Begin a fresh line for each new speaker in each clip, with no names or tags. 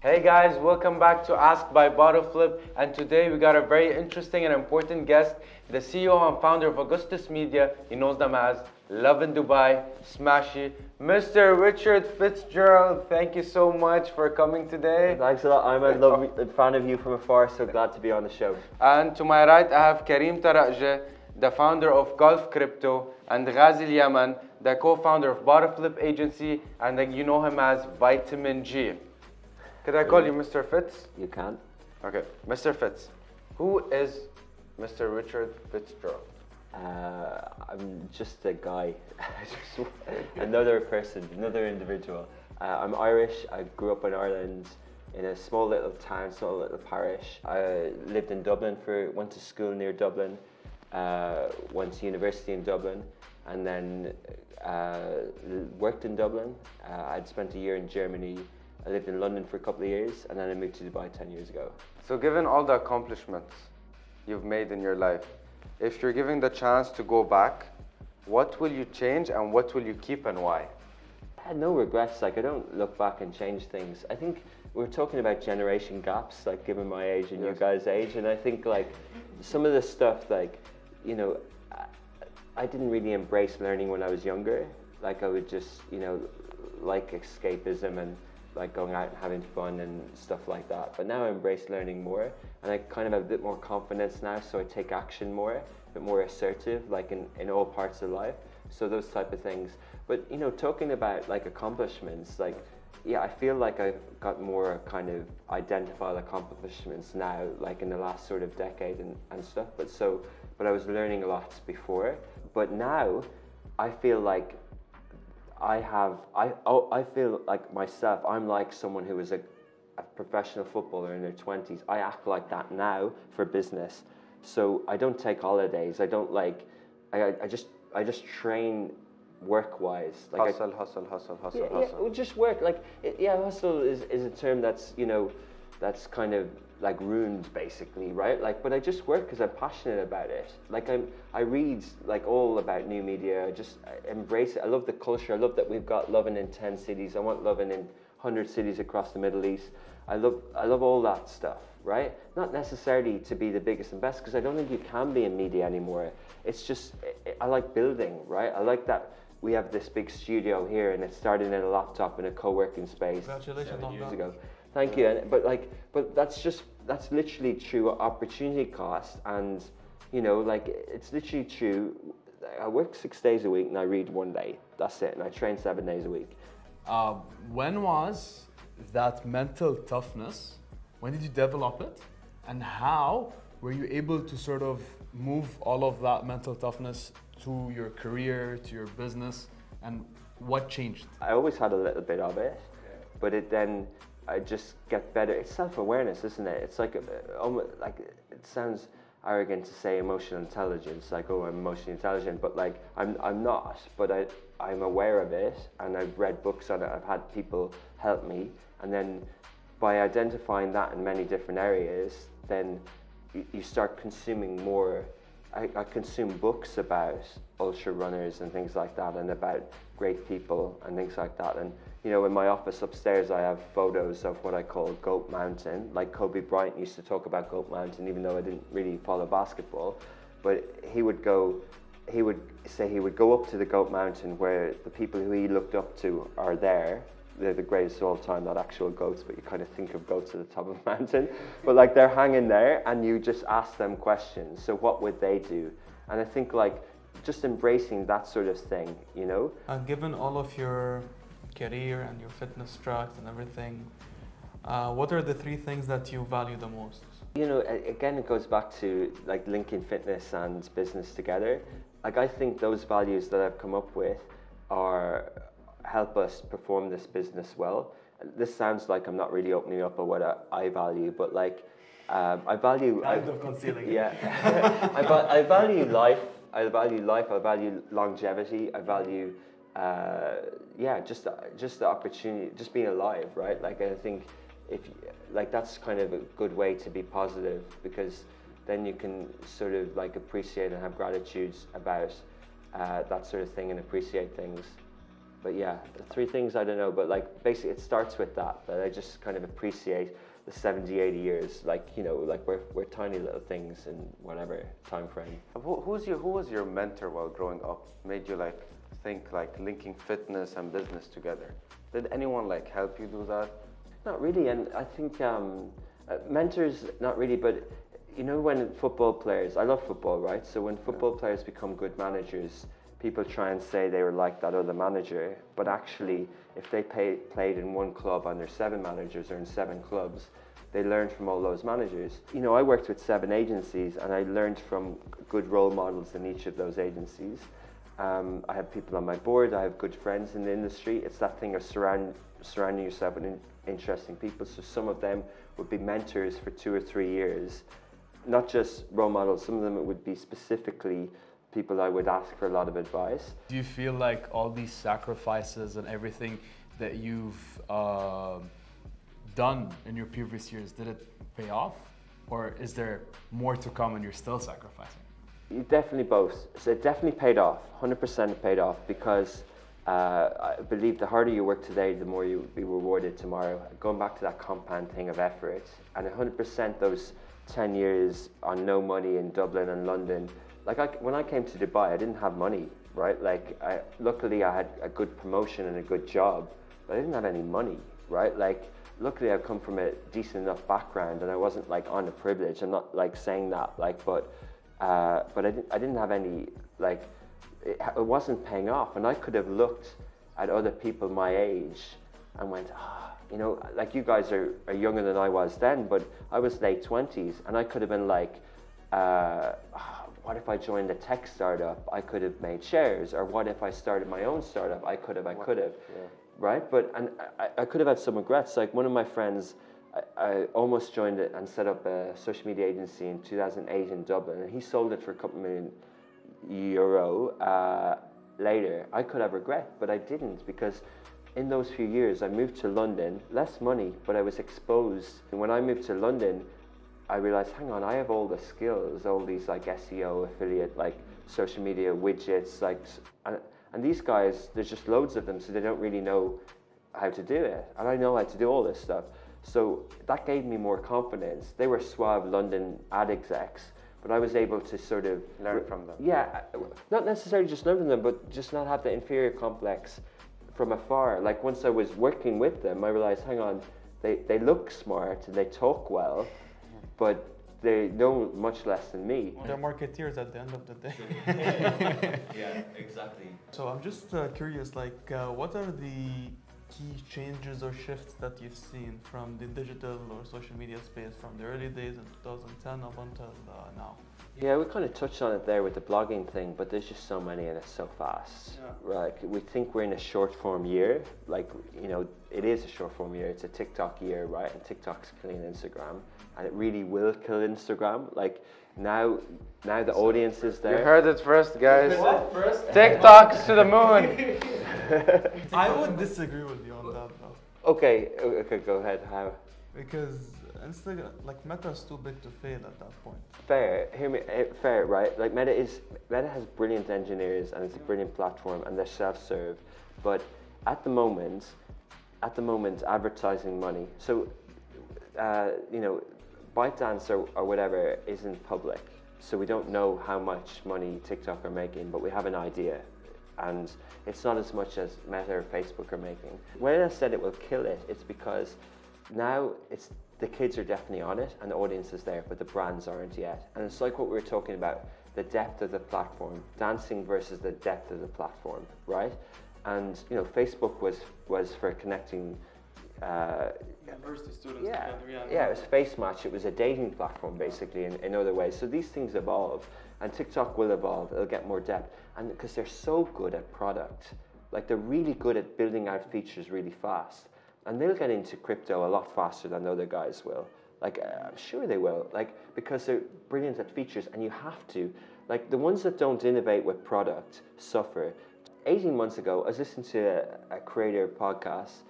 Hey guys, welcome back to Ask by Bottle Flip. And today we got a very interesting and important guest, the CEO and founder of Augustus Media. He knows them as Lovin Dubai, Smashi, Mr. Richard FitzGerald. Thank you so much for coming today.
Thanks a lot. I'm a, love, fan of you from afar, so glad to be on the show.
And to my right, I have Karim Tarakje, the founder of Golf Crypto, and Ghazi Al Yaman, the co-founder of Bottle Flip Agency, and then you know him as Vitamin G. Could I call you Mr. Fitz?
You can.
Okay, Mr. Fitz. Who is Mr. Richard FitzGerald?
Uh, I'm just a guy, another person, another individual. Uh, I'm Irish. I grew up in Ireland in a small little town, small little parish. I lived in Dublin for, went to school near Dublin, uh, went to university in Dublin, and then uh, worked in Dublin. Uh, I'd spent a year in Germany. I lived in London for a couple of years, and then I moved to Dubai 10 years ago.
So, given all the accomplishments you've made in your life, if you're given the chance to go back, what will you change and what will you keep and why?
I had no regrets. Like I don't look back and change things. I think we're talking about generation gaps, like given my age and yes. you guys' age, and I think like some of the stuff, like you know, I, didn't really embrace learning when I was younger. Like I would just, you know, like escapism and like going out and having fun and stuff like that. But now I embrace learning more and I kind of have a bit more confidence now, so I take action more, a bit more assertive, like in, in all parts of life. So those type of things. But you know, talking about like accomplishments, like yeah, I feel like I've got more kind of identifiable accomplishments now, like in the last sort of decade and, and stuff. But so, but I was learning a lot before. But now, I feel like I have, I, oh, I feel like myself, I'm like someone who is a, a professional footballer in their 20s. I act like that now for business. So I don't take holidays. I don't like, I, I just, I just train work wise.
Like hustle, I, hustle, hustle, hustle,
yeah,
hustle.
Yeah, just work. Like, it, yeah, hustle is, is a term that's, you know, that's kind of like ruined basically, right? Like, but I just work because I'm passionate about it. Like, I'm, I read like all about new media. I just I embrace it. I love the culture. I love that we've got Lovin in ten cities. I want Lovin in hundred cities across the Middle East. I love, I love all that stuff, right? Not necessarily to be the biggest and best because I don't think you can be in media anymore. It's just I like building, right? I like that we have this big studio here and it started in a laptop in a co-working space seven years ago Thank you. And, but like, but that's just that's literally true opportunity cost, and you know, like it's literally true. I work six days a week and I read one day. That's it, and I train seven days a week.
Uh, when was that mental toughness? When did you develop it, and how were you able to sort of move all of that mental toughness to your career, to your business, and what changed?
I always had a little bit of it, but it then I just get better. It's self-awareness, isn't it? It's like almost like it sounds arrogant to say emotional intelligence, like oh I'm emotionally intelligent, but like I'm I'm not. But I I'm aware of it, and I've read books on it. I've had people help me, and then by identifying that in many different areas, then you, you start consuming more. I, I consume books about ultra runners and things like that, and about great people and things like that, and you know, in my office upstairs, I have photos of what I call Goat Mountain. Like Kobe Bryant used to talk about Goat Mountain, even though I didn't really follow basketball. But he would go, he would say he would go up to the Goat Mountain where the people who he looked up to are there. They're the greatest of all time, not actual goats, but you kind of think of goats at the top of a mountain. But like they're hanging there, and you just ask them questions. So what would they do? And I think like just embracing that sort of thing, you know.
And given all of your career and your fitness track and everything, uh, what are the three things that you value the most?
You know, again, it goes back to like linking fitness and business together. Like I think those values that I've come up with are help us perform this business well. This sounds like I'm not really opening up about what I value, but like um, I value.
Kind I, of concealing.
Yeah, I, I value life. I value life. I value longevity. I value uh, yeah, just just the opportunity, just being alive, right? Like I think if like that's kind of a good way to be positive because then you can sort of like appreciate and have gratitudes about uh, that sort of thing and appreciate things. but yeah, the three things I don't know, but like basically it starts with that, that I just kind of appreciate the 70, 80 years, like, you know, like we're, we're tiny little things in whatever time frame.
Who, who's your, who was your mentor while growing up? Made you like think like linking fitness and business together? Did anyone like help you do that?
Not really, and I think um, uh, mentors, not really, but you know when football players, I love football, right? So when football players become good managers, people try and say they were like that other manager, but actually, if they pay, played in one club and there's seven managers or in seven clubs, they learned from all those managers. You know, I worked with seven agencies and I learned from good role models in each of those agencies. Um, I have people on my board, I have good friends in the industry. It's that thing of surround, surrounding yourself with in, interesting people. So some of them would be mentors for two or three years, not just role models, some of them it would be specifically people I would ask for a lot of advice.
Do you feel like all these sacrifices and everything that you've uh, done in your previous years, did it pay off? Or is there more to come and you're still sacrificing?
Definitely both. So it definitely paid off, 100% paid off because uh, I believe the harder you work today, the more you will be rewarded tomorrow. Going back to that compound thing of effort, and 100% those 10 years on no money in Dublin and London like I, when I came to Dubai, I didn't have money, right? Like, I, luckily I had a good promotion and a good job, but I didn't have any money, right? Like, luckily I come from a decent enough background, and I wasn't like on the privilege. I'm not like saying that, like, but, uh, but I didn't, I didn't have any like, it, it wasn't paying off, and I could have looked at other people my age and went, ah. Oh, you know, like you guys are, are younger than I was then, but I was late 20s and I could have been like, uh, what if I joined a tech startup? I could have made shares. Or what if I started my own startup? I could have, I could have. Yeah. Right? But, and I, I could have had some regrets. Like one of my friends, I, almost joined it and set up a social media agency in 2008 in Dublin, and he sold it for a couple million euro uh, later. I could have regret, but I didn't because in those few years I moved to London, less money, but I was exposed. And when I moved to London, I realized, hang on, I have all the skills, all these like SEO, affiliate, like social media widgets, like, and, and these guys, there's just loads of them, so they don't really know how to do it. And I know how to do all this stuff. So that gave me more confidence. They were suave London ad execs, but I was able to sort of
learn from them.
Yeah, not necessarily just learn from them, but just not have the inferior complex from afar. Like once I was working with them, I realized, hang on, they, they look smart and they talk well, but they know much less than me.
They're marketeers at the end of the day.
yeah, exactly.
So I'm just uh, curious, like, uh, what are the key changes or shifts that you've seen from the digital or social media space from the early days in 2010 up until uh, now?
Yeah, we kind of touched on it there with the blogging thing, but there's just so many and it's so fast. Yeah. Like we think we're in a short form year, like you know, it is a short form year. It's a TikTok year, right? And TikTok's killing Instagram, and it really will kill Instagram. Like now, now the so audience is there.
You heard it first, guys. What? First? TikTok's to the moon.
I would disagree with you on that, though.
Okay, okay, go ahead. How?
Because Instagram, like Meta is too big to fail at that point.
Fair, hear me. Eh, fair, right? Like Meta is Meta has brilliant engineers and it's a brilliant platform and they're self-serve, but at the moment, at the moment, advertising money. So, uh, you know, ByteDance or, or whatever isn't public, so we don't know how much money TikTok are making, but we have an idea and it's not as much as Meta or Facebook are making. When I said it will kill it, it's because now it's the kids are definitely on it and the audience is there, but the brands aren't yet. And it's like what we were talking about, the depth of the platform, dancing versus the depth of the platform, right? And you know, Facebook was was for connecting
uh, university students
yeah.
Yeah,
yeah, it was FaceMash. It was a dating platform basically in, in other ways. So these things evolve, and TikTok will evolve. It'll get more depth, and because they're so good at product, like they're really good at building out features really fast and they'll get into crypto a lot faster than the other guys will. Like I'm sure they will, like because they're brilliant at features, and you have to. Like the ones that don't innovate with product suffer. 18 months ago, I was listening to a, a creator podcast,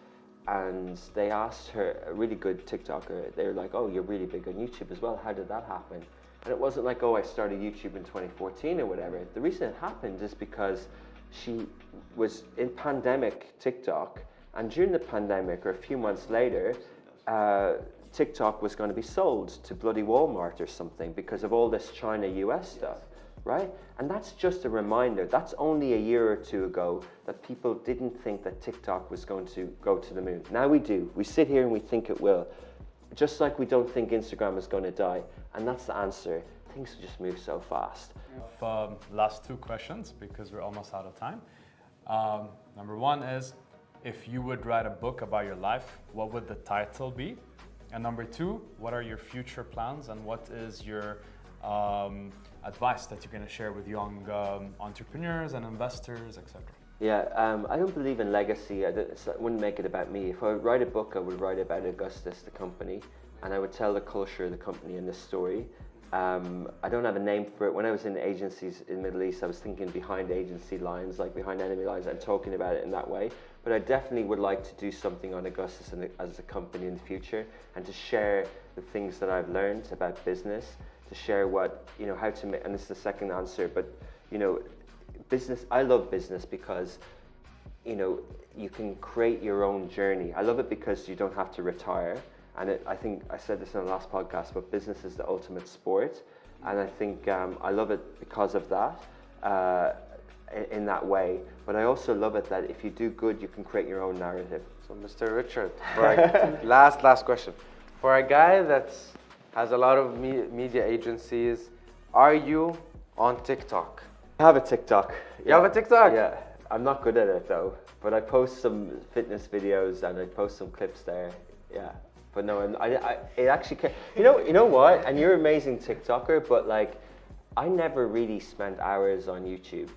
and they asked her, a really good TikToker, they were like, "Oh, you're really big on YouTube as well. How did that happen?" And it wasn't like, "Oh, I started YouTube in 2014 or whatever." The reason it happened is because she was in pandemic TikTok, and during the pandemic, or a few months later, uh, TikTok was going to be sold to bloody Walmart or something because of all this China US stuff, right? And that's just a reminder. That's only a year or two ago that people didn't think that TikTok was going to go to the moon. Now we do. We sit here and we think it will. Just like we don't think Instagram is going to die. And that's the answer. Things just move so fast.
Um, last two questions because we're almost out of time. Um, number one is if you would write a book about your life, what would the title be? And number two, what are your future plans and what is your um, advice that you're going to share with young um, entrepreneurs and investors, etc.?
Yeah, um, I don't believe in legacy. I, wouldn't make it about me. If I write a book, I would write about Augustus, the company, and I would tell the culture of the company in the story. Um, I don't have a name for it. When I was in agencies in the Middle East, I was thinking behind agency lines, like behind enemy lines, and talking about it in that way. But I definitely would like to do something on Augustus as a company in the future, and to share the things that I've learned about business, to share what you know how to make. And this is the second answer, but you know, business. I love business because you know you can create your own journey. I love it because you don't have to retire and it, I think I said this in the last podcast, but business is the ultimate sport. And I think um, I love it because of that, uh, in, in, that way. But I also love it that if you do good, you can create your own narrative.
So, Mr. Richard, last last question, for a guy that has a lot of me media agencies, are you on TikTok?
I have a TikTok.
You have a TikTok?
Yeah. I'm not good at it though, but I post some fitness videos and I post some clips there. Yeah. But no, I, I, it actually, you know, you know what? And you're an amazing TikToker, but like, I never really spent hours on YouTube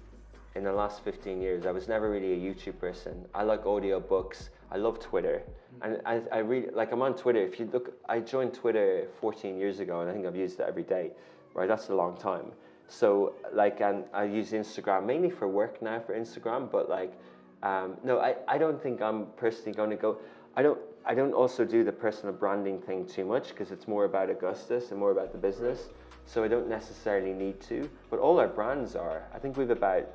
in the last 15 years. I was never really a YouTube person. I like audio books. I love Twitter. And I, I really, like, I'm on Twitter. If you look, I joined Twitter 14 years ago, and I think I've used it every day, right? That's a long time. So, like, and I use Instagram mainly for work now for Instagram, but like, um, no, I, I don't think I'm personally going to go. I don't, I don't also do the personal branding thing too much because it's more about Augustus and more about the business. So I don't necessarily need to, but all our brands are. I think we've about,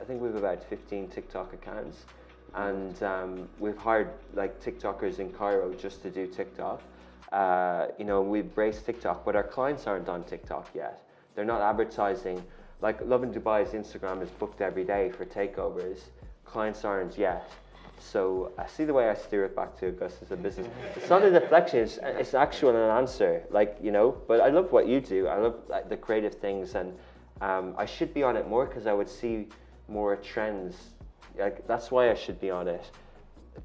I think we've about 15 TikTok accounts, and um, we've hired like TikTokers in Cairo just to do TikTok. Uh, you know, we embrace TikTok, but our clients aren't on TikTok yet. They're not advertising. Like Lovin Dubai's Instagram is booked every day for takeovers. Clients aren't yet. So I see the way I steer it back to Augustus a business. It's not a deflection; it's, it's actual an answer. Like you know, but I love what you do. I love like, the creative things, and um, I should be on it more because I would see more trends. Like that's why I should be on it,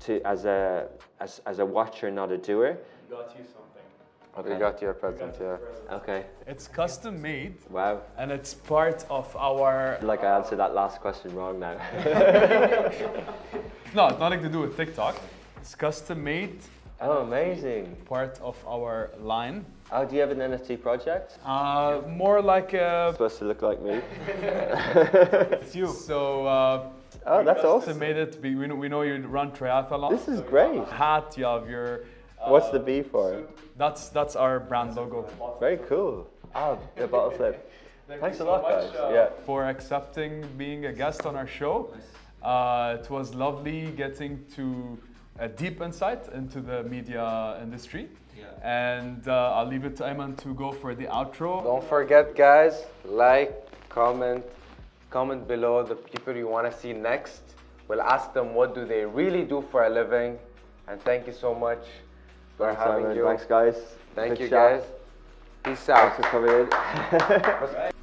to as a as, as a watcher, not a doer.
Got you something.
Okay. We got your present, yeah.
Okay.
It's custom made.
Wow.
And it's part of our.
Like I answered that last question wrong now.
no, it's nothing to do with TikTok. It's custom made.
Oh, amazing.
Part of our line.
Oh, do you have an NFT project?
Uh, more like a.
supposed to look like me.
it's you. So. Uh,
oh, that's awesome.
Made it. We, we know you run triathlon.
This is great.
Hat, you have your
What's the B for?
That's that's our brand logo.
Very cool. Ah, the bottle flip. Thank Thanks a lot, much, guys. Uh,
yeah. For accepting being a guest on our show. Uh, it was lovely getting to a deep insight into the media industry. Yeah. And uh, I'll leave it to Ayman to go for the outro.
Don't forget, guys, like, comment, comment below the people you want to see next. We'll ask them what do they really do for a living. And thank you so much
for Thanks, having Simon. you. Thanks, guys.
Thank Good you, shot. guys. Peace out.
Thanks for coming in.